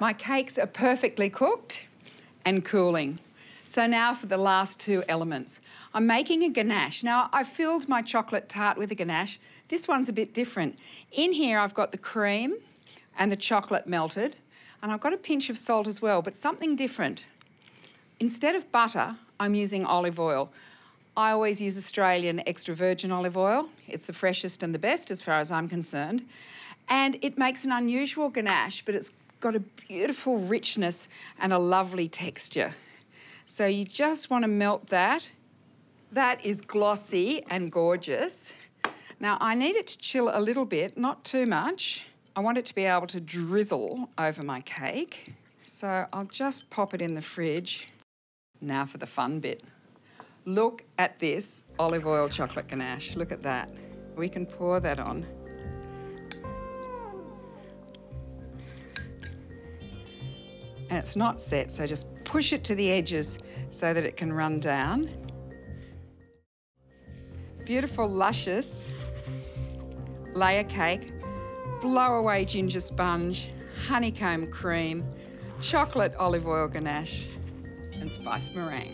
My cakes are perfectly cooked and cooling. So now for the last two elements. I'm making a ganache. Now I filled my chocolate tart with a ganache. This one's a bit different. In here I've got the cream and the chocolate melted and I've got a pinch of salt as well, but something different. Instead of butter, I'm using olive oil. I always use Australian extra virgin olive oil. It's the freshest and the best as far as I'm concerned. And it makes an unusual ganache, but it's got a beautiful richness and a lovely texture. So you just want to melt that. That is glossy and gorgeous. Now I need it to chill a little bit, not too much. I want it to be able to drizzle over my cake. So I'll just pop it in the fridge. Now for the fun bit. Look at this olive oil chocolate ganache. Look at that. We can pour that on. And it's not set, so just push it to the edges so that it can run down. Beautiful, luscious layer cake, blow away ginger sponge, honeycomb cream, chocolate olive oil ganache, and spice meringue.